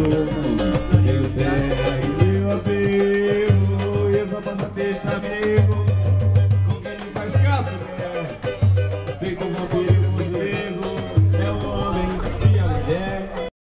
Eu Thank you.